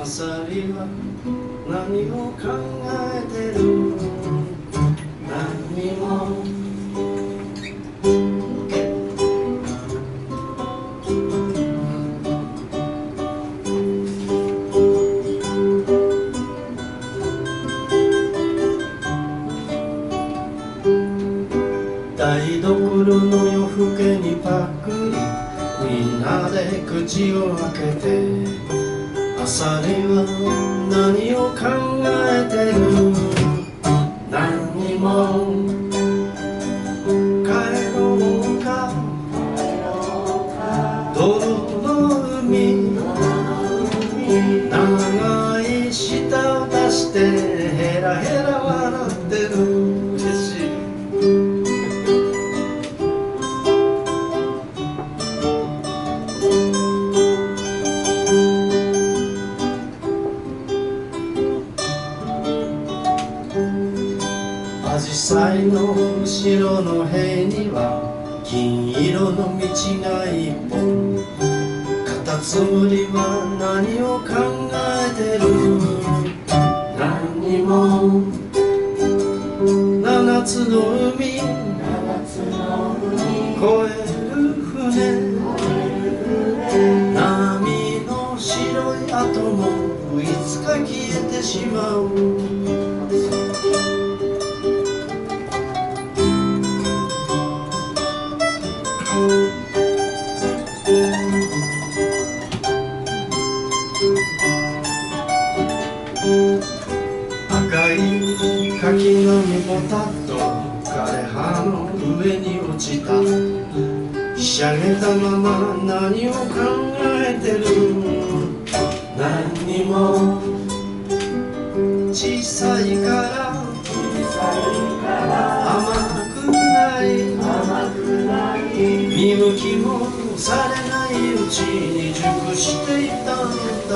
朝りは何を考えてる？何も。台所の夜更けにパックリ。みんなで口を開けて。朝には何を考えてる何も帰ろうか泥の海長い舌を出してヘラヘラ笑ってるアジサイの後ろの塀には金色の道が一本カタツムリは何を考えてる何にも七つの海。越える船波の白い跡もいつか消えてしまう赤い柿の実ボタッと枯葉の上に落ちた。ひしゃげたまま何を考えてる何にも。小さいから。甘向きもされないうちに熟していたんだ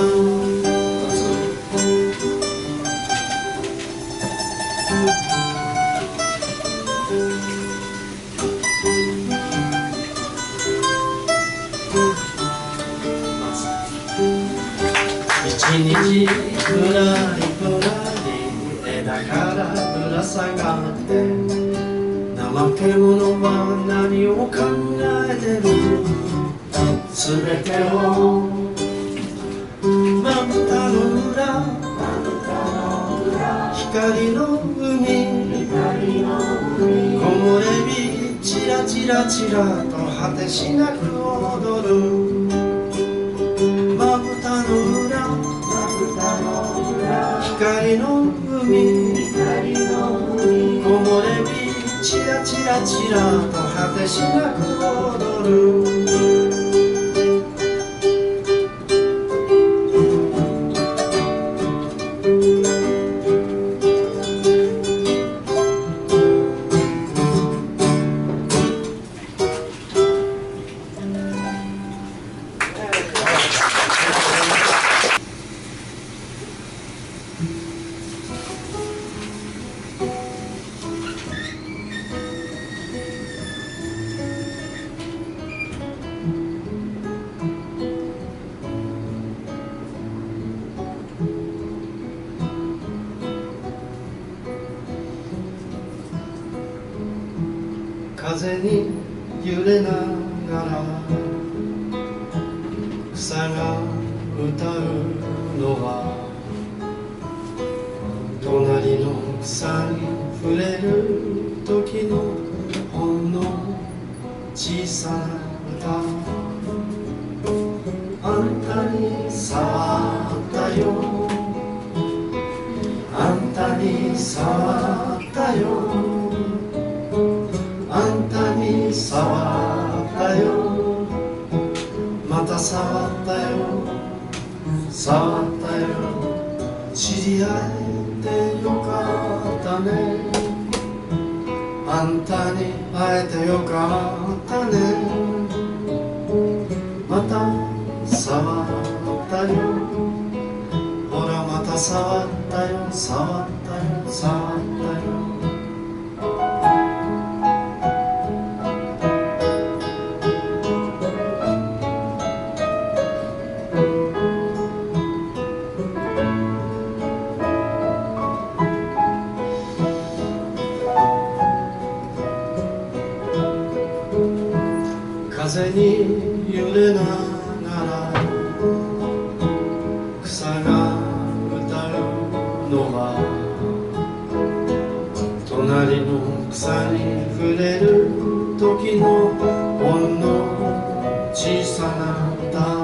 一日ぶらりぶらり枝からぶら下がって怠け者は何を考えてる？すべてを。まぶたの裏光の海。木漏れ日チラチラチラと果てしなく踊る。まぶたの裏光の海。ちらと果てしなく踊る。風に揺れながら草が歌うのは隣の草に触れる時のほんの小さな歌。あんたに触ったよ。あんたに触ったよ。触ったよ。触ったよ。知り合えてよかったね。あんたに会えてよかったね。また触ったよ。ほらまた触ったよ。触ったよ。触ったよ。風に揺れながら草が歌うのは隣の草に触れる時のほんの小さな歌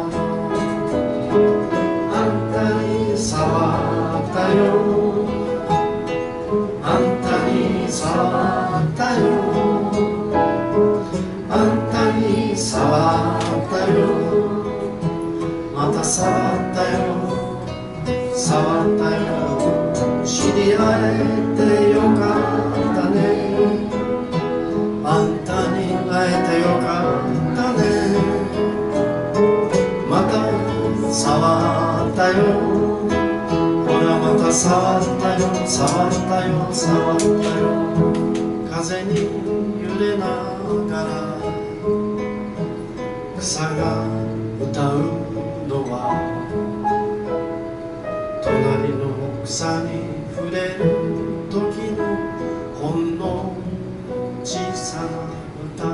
触ったよ触ったよ知り合えてよかったねあんたに会えてよかったねまた触ったよほらまた触ったよ触ったよ触ったよ風に揺れながら草が歌う小さな歌。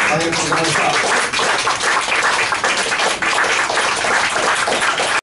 ありがとうございました。